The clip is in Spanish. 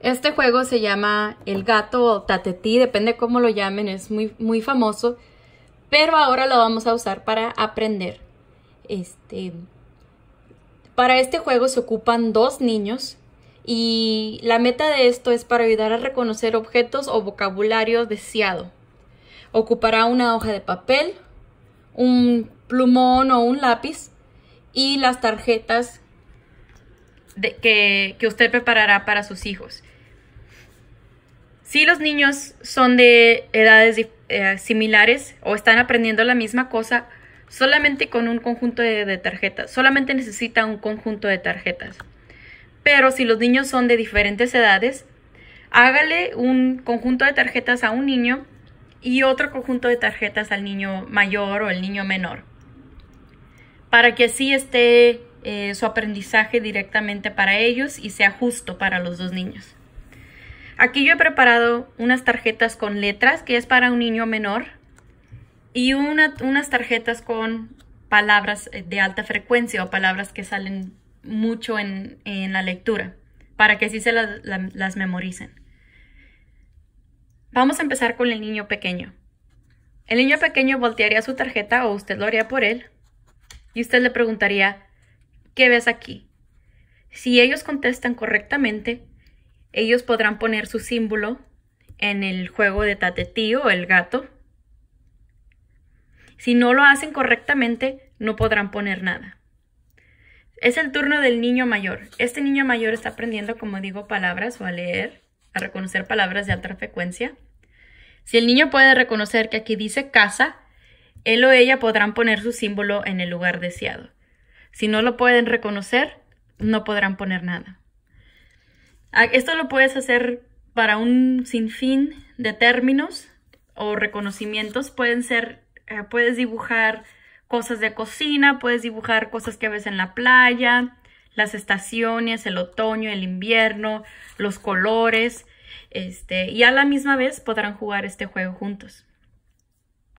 Este juego se llama El gato o tatetí, depende cómo lo llamen, es muy, muy famoso. Pero ahora lo vamos a usar para aprender. Este, para este juego se ocupan dos niños y la meta de esto es para ayudar a reconocer objetos o vocabulario deseado. Ocupará una hoja de papel, un plumón o un lápiz y las tarjetas que, usted preparará para sus hijos. Si los niños son de edades eh, similares o están aprendiendo la misma cosa, solamente con un conjunto de, tarjetas. Solamente necesita un conjunto de tarjetas. Pero si los niños son de diferentes edades, hágale un conjunto de tarjetas a un niño y otro conjunto de tarjetas al niño mayor o el niño menor. Para que así esté eh, su aprendizaje directamente para ellos y sea justo para los dos niños. Aquí yo he preparado unas tarjetas con letras, que es para un niño menor, y unas tarjetas con palabras eh, de alta frecuencia o palabras que salen mucho en, la lectura, para que así se las memoricen. Vamos a empezar con el niño pequeño. El niño pequeño voltearía su tarjeta o usted lo haría por él y usted le preguntaría, ¿qué ves aquí? Si ellos contestan correctamente, ellos podrán poner su símbolo en el juego de tatetí o el gato. Si no lo hacen correctamente, no podrán poner nada. Es el turno del niño mayor. Este niño mayor está aprendiendo, como digo, palabras o a leer, a reconocer palabras de alta frecuencia. Si el niño puede reconocer que aquí dice casa, él o ella podrán poner su símbolo en el lugar deseado. Si no lo pueden reconocer, no podrán poner nada. Esto lo puedes hacer para un sinfín de términos o reconocimientos. Pueden ser, eh, puedes dibujar cosas de cocina, puedes dibujar cosas que ves en la playa, las estaciones, el otoño, el invierno, los colores, este, y a la misma vez podrán jugar este juego juntos.